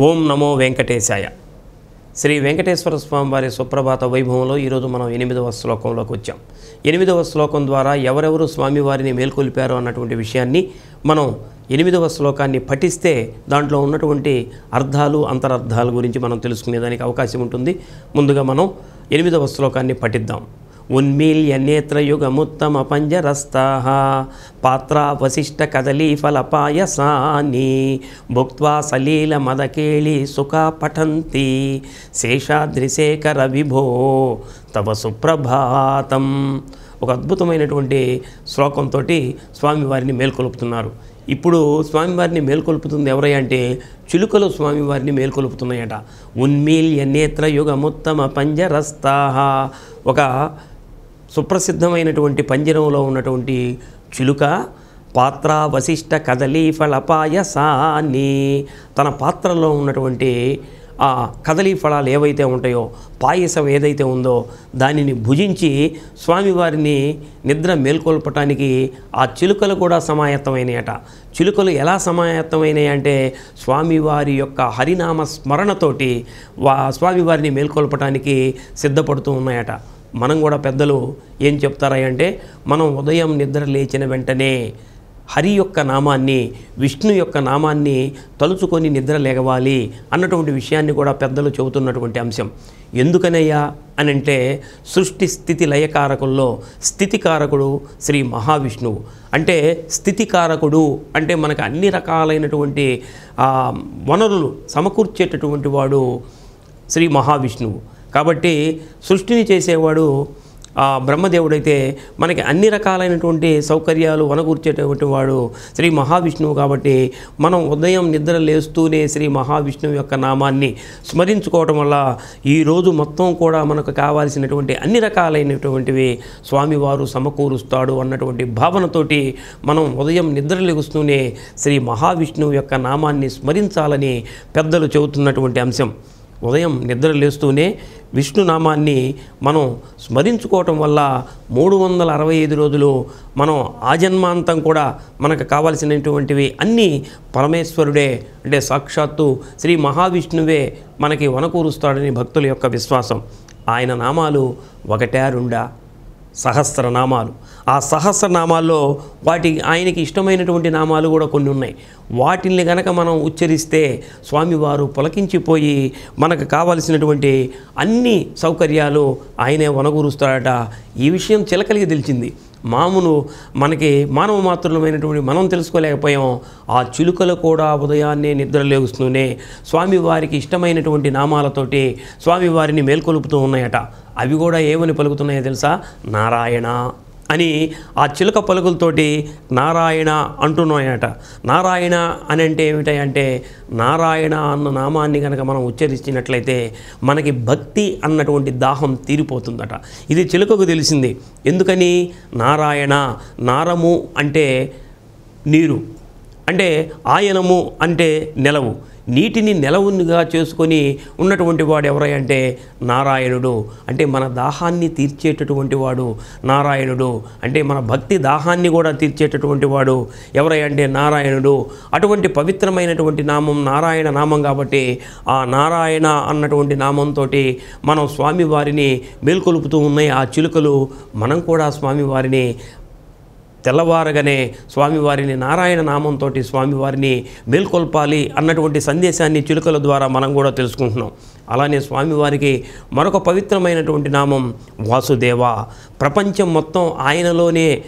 ఓం నమో వెంకటేశాయ. శ్రీ వెంకటేశ్వర స్వామి వారి సుప్రభాత వైభవంలో ఈరోజు మనం ఎనిమిదవ శ్లోకంలోకి వచ్చాం. ఎనిమిదవ శ్లోకం ద్వారా ఎవరెవరు స్వామివారిని మేల్కొల్పారు అన్నటువంటి విషయాన్ని మనం ఎనిమిదవ శ్లోకాన్ని పఠిస్తే దాంట్లో ఉన్నటువంటి అర్థాలు అంతరర్థాల గురించి మనం తెలుసుకునేదానికి అవకాశం ఉంటుంది. ముందుగా మనం ఎనిమిదవ శ్లోకాన్ని పఠిద్దాం. ఉన్మీల్య నేత్రయుగముత్తమ పంజరస్థా పాత్రా వశిష్ట కదలీ ఫలపాయసాని. భుక్త్వా సలీల మదకేళి సుఖ పఠంతి. శేషాద్రిశేఖర విభో తవ సుప్రభాతం. ఒక అద్భుతమైనటువంటి శ్లోకంతో స్వామివారిని మేల్కొలుపుతున్నారు. ఇప్పుడు స్వామివారిని మేల్కొల్పుతుంది ఎవరై అంటే చిలుకలు స్వామివారిని మేల్కొలుపుతున్నాయట. ఉన్మీల్య నేత్రయుగముత్తమ యుగముత్తమ ఒక సుప్రసిద్ధమైనటువంటి పంజరంలో ఉన్నటువంటి చిలుక పాత్ర వశిష్ట కదలీ ఫలపాయసాన్ని. తన పాత్రలో ఉన్నటువంటి ఆ కదలీ ఫలాలు ఏవైతే ఉంటాయో పాయసం ఏదైతే ఉందో దానిని భుజించి స్వామివారిని నిద్ర మేల్కొల్పటానికి ఆ చిలుకలు కూడా సమాయత్తమైనయట. చిలుకలు ఎలా సమాయత్తమైనాయి అంటే స్వామివారి యొక్క హరినామ స్మరణతోటి వా స్వామివారిని మేల్కొల్పటానికి సిద్ధపడుతూ ఉన్నాయట. మనం కూడా పెద్దలు ఏం చెప్తారా అంటే మనం ఉదయం నిద్ర లేచిన వెంటనే హరి యొక్క నామాన్ని విష్ణు యొక్క నామాన్ని తలుచుకొని నిద్ర లేగవాలి అన్నటువంటి విషయాన్ని కూడా పెద్దలు చెబుతున్నటువంటి అంశం. ఎందుకనయ్యా అని అంటే సృష్టి స్థితి లయకారకుల్లో స్థితికారకుడు శ్రీ మహావిష్ణువు. అంటే స్థితికారకుడు అంటే మనకు అన్ని రకాలైనటువంటి వనరులు సమకూర్చేటటువంటి వాడు శ్రీ మహావిష్ణువు. కాబట్టి సృష్టిని చేసేవాడు ఆ బ్రహ్మదేవుడైతే మనకి అన్ని రకాలైనటువంటి సౌకర్యాలు వనగూర్చేటటువంటి వాడు శ్రీ మహావిష్ణువు కాబట్టి మనం ఉదయం నిద్ర లేస్తూనే శ్రీ మహావిష్ణువు యొక్క నామాన్ని స్మరించుకోవటం వల్ల ఈరోజు మొత్తం కూడా మనకు కావాల్సినటువంటి అన్ని రకాలైనటువంటివి స్వామివారు సమకూరుస్తాడు అన్నటువంటి భావనతోటి మనం ఉదయం నిద్ర లేగుస్తూనే శ్రీ మహావిష్ణువు యొక్క నామాన్ని స్మరించాలని పెద్దలు చెబుతున్నటువంటి అంశం. ఉదయం నిద్ర లేస్తూనే విష్ణునామాన్ని మనం స్మరించుకోవటం వల్ల మూడు వందల అరవై ఐదు రోజులు మనం ఆజన్మాంతం కూడా మనకు కావాల్సినటువంటివి అన్నీ పరమేశ్వరుడే అంటే సాక్షాత్తు శ్రీ మహావిష్ణువే మనకి వనకూరుస్తాడని భక్తుల యొక్క విశ్వాసం. ఆయన నామాలు ఒకటా రెండా? సహస్రనామాలు. ఆ సహస్రనామాల్లో వాటి ఆయనకి ఇష్టమైనటువంటి నామాలు కూడా కొన్ని ఉన్నాయి. వాటిల్ని గనక మనం ఉచ్చరిస్తే స్వామివారు పులకించిపోయి మనకు కావలసినటువంటి అన్ని సౌకర్యాలు ఆయనే వనగూరుస్తాడట. ఈ విషయం చిలకలికి తెలిసింది మామూలు మనకి మానవ మాత్రులమైనటువంటి మనం తెలుసుకోలేకపోయాం. ఆ చిలుకలు కూడా ఉదయాన్నే నిద్ర లేగుస్తూనే స్వామివారికి ఇష్టమైనటువంటి నామాలతోటి స్వామివారిని మేల్కొలుపుతూ ఉన్నాయట. అవి కూడా ఏమని పలుకుతున్నాయో తెలుసా? నారాయణ. అని ఆ చిలుక పలుకులతోటి నారాయణ అంటున్నాయట. నారాయణ అని అంటే ఏమిటంటే నారాయణ అన్న నామాన్ని కనుక మనం ఉచ్చరించినట్లయితే మనకి భక్తి అన్నటువంటి దాహం తీరిపోతుందట. ఇది చిలుకకు తెలిసింది. ఎందుకని? నారాయణ నారము అంటే నీరు. అంటే ఆయనము అంటే నెలవు. నీటిని నెలవునిగా చేసుకొని ఉన్నటువంటి వాడు ఎవరై అంటే నారాయణుడు. అంటే మన దాహాన్ని తీర్చేటటువంటి వాడు నారాయణుడు. అంటే మన భక్తి దాహాన్ని కూడా తీర్చేటటువంటి వాడు ఎవరై అంటే నారాయణుడు. అటువంటి పవిత్రమైనటువంటి నామం నారాయణ నామం కాబట్టి ఆ నారాయణ అన్నటువంటి నామంతో మనం స్వామివారిని మేల్కొలుపుతూ ఉన్నాయి. ఆ చిలుకలు మనం కూడా స్వామివారిని తెల్లవారగానే స్వామివారిని నారాయణ నామంతో స్వామివారిని మేల్కొల్పాలి అన్నటువంటి సందేశాన్ని చిలుకల ద్వారా మనం కూడా తెలుసుకుంటున్నాం. అలానే స్వామివారికి మరొక పవిత్రమైనటువంటి నామం వాసుదేవ. ప్రపంచం మొత్తం ఆయనలోనే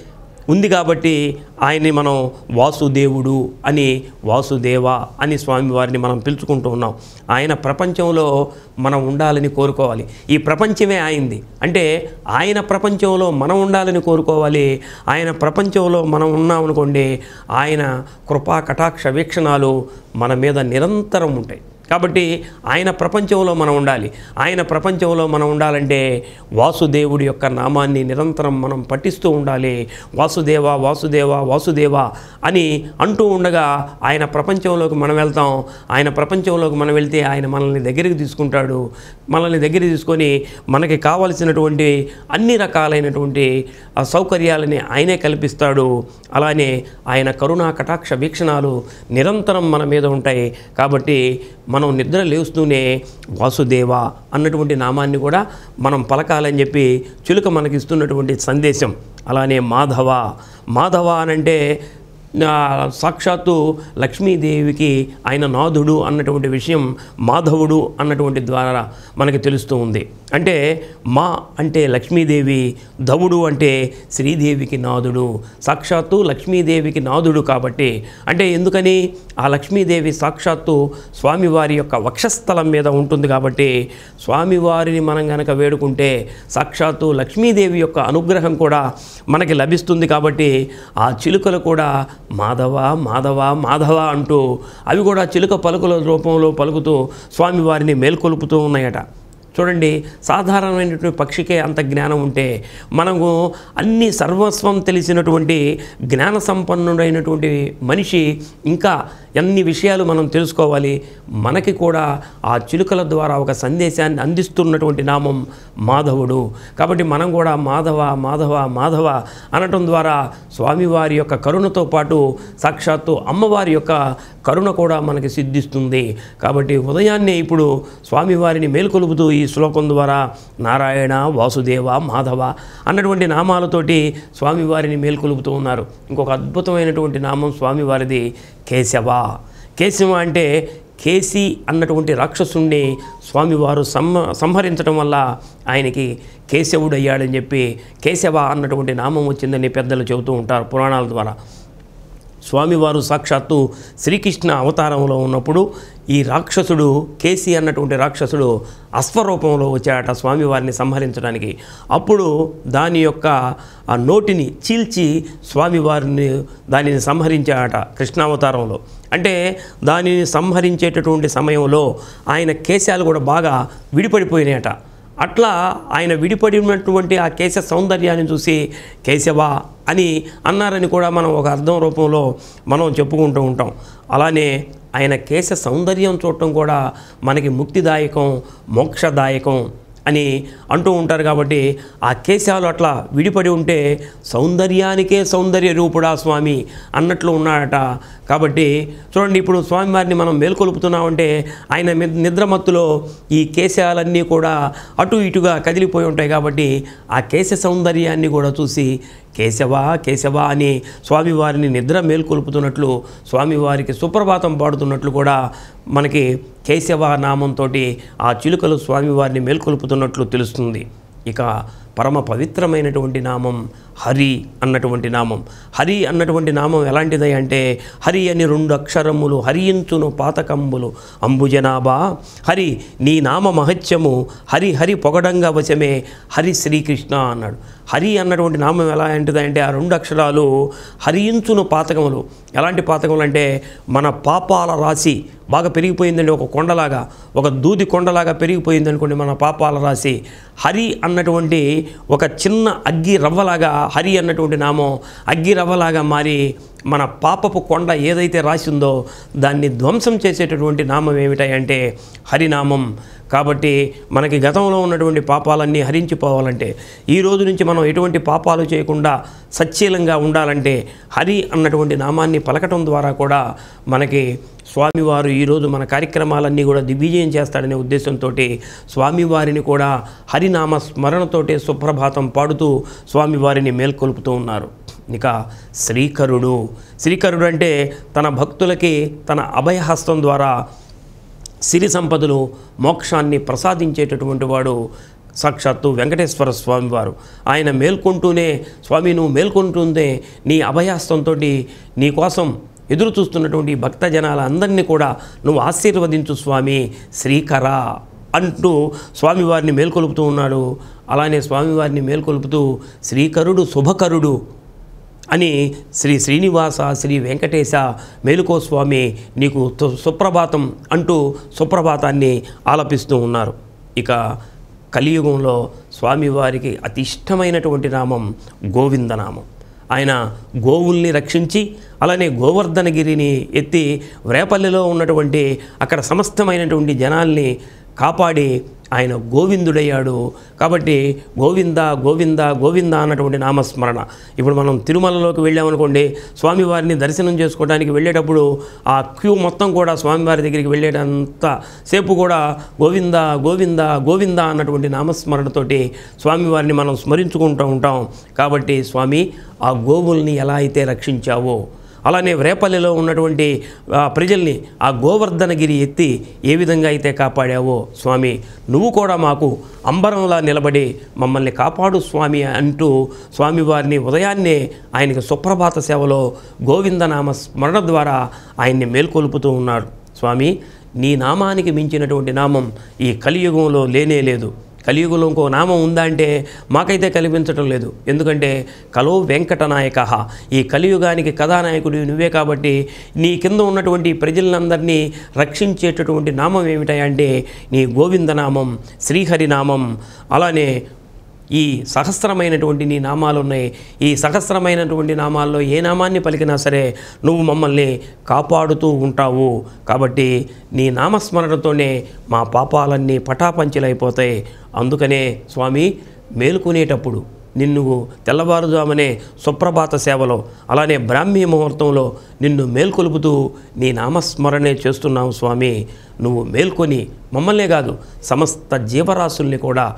ఉంది కాబట్టి ఆయన్ని మనం వాసుదేవుడు అని వాసుదేవ అని స్వామివారిని మనం పిలుచుకుంటూ ఉన్నాం. ఆయన ప్రపంచంలో మనం ఉండాలని కోరుకోవాలి. ఈ ప్రపంచమే ఆయనది అంటే ఆయన ప్రపంచంలో మనం ఉండాలని కోరుకోవాలి. ఆయన ప్రపంచంలో మనం ఉన్నామనుకోండి ఆయన కృపా కటాక్ష వీక్షణాలు మన మీద నిరంతరం ఉంటాయి. కాబట్టి ఆయన ప్రపంచంలో మనం ఉండాలి. ఆయన ప్రపంచంలో మనం ఉండాలంటే వాసుదేవుడి యొక్క నామాన్ని నిరంతరం మనం పఠిస్తూ ఉండాలి. వాసుదేవ వాసుదేవ వాసుదేవ అని అంటూ ఉండగా ఆయన ప్రపంచంలోకి మనం వెళ్తాం. ఆయన ప్రపంచంలోకి మనం వెళ్తే ఆయన మనల్ని దగ్గరికి తీసుకుంటాడు. మనల్ని దగ్గరికి తీసుకొని మనకి కావలసినటువంటి అన్ని రకాలైనటువంటి ఆ సౌకర్యాలని ఆయనే కల్పిస్తాడు. అలానే ఆయన కరుణా కటాక్ష వీక్షణాలు నిరంతరం మన మీద ఉంటాయి. కాబట్టి మనం నిద్ర లేస్తూనే వాసుదేవ అన్నటువంటి నామాన్ని కూడా మనం పలకాలని చెప్పి చిలుక మనకి ఇస్తున్నటువంటి సందేశం. అలానే మాధవ. మాధవ అనంటే సాక్షాత్తు లక్ష్మీదేవికి ఆయన నాథుడు అన్నటువంటి విషయం మాధవుడు అన్నటువంటి ద్వారా మనకి తెలుస్తూ ఉంది. అంటే మా అంటే లక్ష్మీదేవి ధవుడు అంటే శ్రీదేవికి నాథుడు. సాక్షాత్తు లక్ష్మీదేవికి నాథుడు కాబట్టి అంటే ఎందుకని? ఆ లక్ష్మీదేవి సాక్షాత్తు స్వామివారి యొక్క వక్షస్థలం మీద ఉంటుంది కాబట్టి స్వామివారిని మనం గనక వేడుకుంటే సాక్షాత్తు లక్ష్మీదేవి యొక్క అనుగ్రహం కూడా మనకి లభిస్తుంది కాబట్టి ఆ చిలుకలు కూడా మాధవ మాధవ మాధవ అంటూ అవి కూడా చిలుక పలుకుల రూపంలో పలుకుతూ స్వామివారిని మేల్కొలుపుతూ ఉన్నాయట. చూడండి సాధారణమైనటువంటి పక్షికే అంత జ్ఞానం ఉంటే మనము అన్ని సర్వస్వం తెలిసినటువంటి జ్ఞాన సంపన్నుడైనటువంటి మనిషి ఇంకా ఎన్ని విషయాలు మనం తెలుసుకోవాలి మనకి కూడా ఆ చిలుకల ద్వారా ఒక సందేశాన్ని అందిస్తున్నటువంటి నామం మాధవుడు. కాబట్టి మనం కూడా మాధవ మాధవ మాధవ అనటం ద్వారా స్వామివారి యొక్క కరుణతో పాటు సాక్షాత్తు అమ్మవారి యొక్క కరుణ కూడా మనకి సిద్ధిస్తుంది. కాబట్టి ఉదయాన్నే ఇప్పుడు స్వామివారిని మేల్కొలుపుతూ ఈ ఈ శ్లోకం ద్వారా నారాయణ వాసుదేవ మాధవ అన్నటువంటి నామాలతోటి స్వామివారిని మేల్కొలుపుతూ ఉన్నారు. ఇంకొక అద్భుతమైనటువంటి నామం స్వామివారిది కేశవ. కేశవ అంటే కేసి అన్నటువంటి రాక్షసుణ్ణి స్వామివారు సంహ సంహరించడం వల్ల ఆయనకి కేశవుడు అయ్యాడని చెప్పి కేశవ అన్నటువంటి నామం వచ్చిందని పెద్దలు చెబుతూ ఉంటారు పురాణాల ద్వారా. స్వామివారు సాక్షాత్తు శ్రీకృష్ణ అవతారంలో ఉన్నప్పుడు ఈ రాక్షసుడు కేసీ అన్నటువంటి రాక్షసుడు అశ్వరూపంలో వచ్చాడట స్వామివారిని సంహరించడానికి. అప్పుడు దాని యొక్క ఆ నోటిని చీల్చి స్వామివారిని దానిని సంహరించాడట కృష్ణావతారంలో. అంటే దానిని సంహరించేటటువంటి సమయంలో ఆయన కేశాలు కూడా బాగా విడిపడిపోయినాయట. అట్లా ఆయన విడిపడినటువంటి ఆ కేశ సౌందర్యాన్ని చూసి కేశవ అని అన్నారని కూడా మనం ఒక అర్థం రూపంలో మనం చెప్పుకుంటూ ఉంటాం. అలానే ఆయన కేశ సౌందర్యం చూడటం కూడా మనకి ముక్తిదాయకం మోక్షదాయకం అని అంటూ ఉంటారు కాబట్టి ఆ కేశాలు అట్లా విడిపడి ఉంటే సౌందర్యానికే సౌందర్య రూపుడా స్వామి అన్నట్లు ఉన్నాడట. కాబట్టి చూడండి ఇప్పుడు స్వామివారిని మనం మేల్కొలుపుతున్నామంటే ఆయన నిద్రమత్తులో ఈ కేశాలన్నీ కూడా అటు ఇటుగా కదిలిపోయి ఉంటాయి కాబట్టి ఆ కేశ సౌందర్యాన్ని కూడా చూసి కేశవ కేశవ అని స్వామివారిని నిద్ర మేల్కొల్పుతున్నట్లు స్వామివారికి సుప్రభాతం పాడుతున్నట్లు కూడా మనకి కేశవ నామంతో ఆ చిలుకలు స్వామివారిని మేల్కొల్పుతున్నట్లు తెలుస్తుంది. ఇక పరమ పవిత్రమైనటువంటి నామం హరి అన్నటువంటి నామం. హరి అన్నటువంటి నామం ఎలాంటిది అంటే హరి అని రెండు అక్షరములు హరియించును పాతకంబులు. అంబుజనాభా హరి నీ నామ మహత్యము హరి హరి పొగడంగా వశమే హరి శ్రీకృష్ణ అన్నాడు. హరి అన్నటువంటి నామం ఎలా అంటే అంటే ఆ రెండు అక్షరాలు హరియించును పాతకములు. ఎలాంటి పాతకములు అంటే మన పాపాల రాశి బాగా పెరిగిపోయిందండి ఒక కొండలాగా. ఒక దూది కొండలాగా పెరిగిపోయింది అనుకోండి మన పాపాల రాశి. హరి అన్నటువంటి ఒక చిన్న అగ్గి రవ్వలాగా హరి అన్నటువంటి నామం అగ్గి రవ్వలాగా మారి మన పాపపు కొండ ఏదైతే రాసిందో దాన్ని ధ్వంసం చేసేటటువంటి నామం ఏమిటాయంటే హరినామం. కాబట్టి మనకి గతంలో ఉన్నటువంటి పాపాలన్నీ హరించిపోవాలంటే ఈ రోజు నుంచి మనం ఎటువంటి పాపాలు చేయకుండా సచ్చీలంగా ఉండాలంటే హరి అన్నటువంటి నామాన్ని పలకటం ద్వారా కూడా మనకి స్వామివారు ఈరోజు మన కార్యక్రమాలన్నీ కూడా దిగ్విజయం చేస్తాడనే ఉద్దేశంతో స్వామివారిని కూడా హరినామ స్మరణతోటే సుప్రభాతం పాడుతూ స్వామివారిని మేల్కొల్పుతూ ఉన్నారు. ఇక శ్రీకరుడు. శ్రీకరుడు అంటే తన భక్తులకి తన అభయహస్తం ద్వారా సిరి సంపదలు మోక్షాన్ని ప్రసాదించేటటువంటి వాడు సాక్షాత్తు వెంకటేశ్వర స్వామి వారు. ఆయన మేల్కొంటూనే స్వామి నువ్వు మేల్కొంటూనే నీ అభయాస్తంతో నీకోసం ఎదురు చూస్తున్నటువంటి భక్త జనాలందరినీ కూడా నువ్వు ఆశీర్వదించు స్వామి శ్రీకర అంటూ స్వామివారిని మేల్కొలుపుతూ ఉన్నాడు. అలానే స్వామివారిని మేల్కొలుపుతూ శ్రీకరుడు శుభకరుడు అని శ్రీ శ్రీనివాస శ్రీ వెంకటేశ మేలుకోస్వామి నీకు సు- సుప్రభాతం అంటూ సుప్రభాతాన్ని ఆలపిస్తూ ఉన్నారు. ఇక కలియుగంలో స్వామివారికి అతి ఇష్టమైనటువంటి నామం గోవిందనామం. ఆయన గోవుల్ని రక్షించి అలానే గోవర్ధనగిరిని ఎత్తి రేపల్లిలో ఉన్నటువంటి అక్కడ సమస్తమైనటువంటి జనాల్ని కాపాడి ఆయన గోవిందుడయ్యాడు. కాబట్టి గోవింద గోవింద గోవింద అన్నటువంటి నామస్మరణ. ఇప్పుడు మనం తిరుమలలోకి వెళ్ళామనుకోండి స్వామివారిని దర్శనం చేసుకోవడానికి వెళ్ళేటప్పుడు ఆ క్యూ మొత్తం కూడా స్వామివారి దగ్గరికి వెళ్ళేటంత సేపు కూడా గోవింద గోవింద గోవింద అన్నటువంటి నామస్మరణతోటి స్వామివారిని మనం స్మరించుకుంటూ ఉంటాం. కాబట్టి స్వామి ఆ గోవుల్ని ఎలా అయితే రక్షించావో అలానే రేపల్లిలో ఉన్నటువంటి ప్రజల్ని ఆ గోవర్ధనగిరి ఎత్తి ఏ విధంగా అయితే కాపాడావో స్వామి నువ్వు కూడా మాకు అంబరంలా నిలబడి మమ్మల్ని కాపాడు స్వామి అంటూ స్వామివారిని ఉదయాన్నే ఆయనకి సుప్రభాత సేవలో గోవిందనామ స్మరణ ద్వారా ఆయన్ని మేల్కొల్పుతూ ఉన్నారు. స్వామి నీ నామానికి మించినటువంటి నామం ఈ కలియుగంలో లేనే లేదు. కలియుగంలో ఇంకో నామం ఉందా అంటే మాకైతే కనిపించటం లేదు. ఎందుకంటే కలో వెంకటనాయక ఈ కలియుగానికి కథానాయకుడు నువ్వే కాబట్టి నీ కింద ఉన్నటువంటి ప్రజలందరినీ రక్షించేటటువంటి నామం ఏమిటంటే నీ గోవిందనామం శ్రీహరినామం అలానే ఈ సహస్రమైనటువంటి నీ నామాలు ఉన్నాయి ఈ సహస్రమైనటువంటి నామాల్లో ఏ నామాన్ని పలికినా సరే నువ్వు మమ్మల్ని కాపాడుతూ ఉంటావు. కాబట్టి నీ నామస్మరణతోనే మా పాపాలన్నీ పటాపంచలైపోతాయి. అందుకనే స్వామి మేలుకునేటప్పుడు నిన్ను తెల్లవారుజామునే సుప్రభాత సేవలో అలానే బ్రాహ్మీ ముహూర్తంలో నిన్ను మేల్కొలుపుతూ నీ నామస్మరణే చేస్తున్నావు స్వామి. నువ్వు మేల్కొని మమ్మల్నే కాదు సమస్త జీవరాశుల్ని కూడా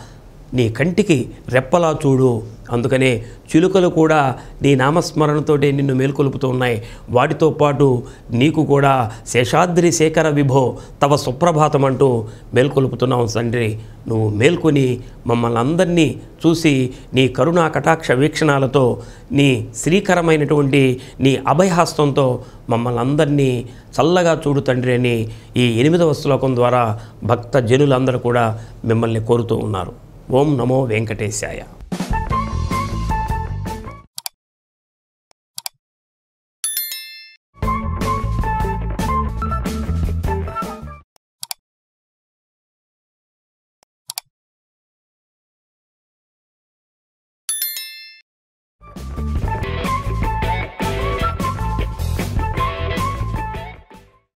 నీ కంటికి రెప్పలా చూడు. అందుకనే చిలుకలు కూడా నీ నామస్మరణతోటే నిన్ను మేల్కొలుపుతూ ఉన్నాయి. వాటితో పాటు నీకు కూడా శేషాద్రి శేఖర విభో తవ సుప్రభాతం అంటూ మేల్కొలుపుతున్నావు తండ్రి. నువ్వు మేల్కొని మమ్మల్ని అందరినీ చూసి నీ కరుణా కటాక్ష వీక్షణాలతో నీ శ్రీకరమైనటువంటి నీ అభయహస్తంతో మమ్మల్ని అందరినీ చల్లగా చూడు తండ్రి అని ఈ ఎనిమిదవ శ్లోకం ద్వారా భక్త జనులందరూ కూడా మిమ్మల్ని కోరుతూ ఉన్నారు. ఓం నమో వెంకటేశాయ.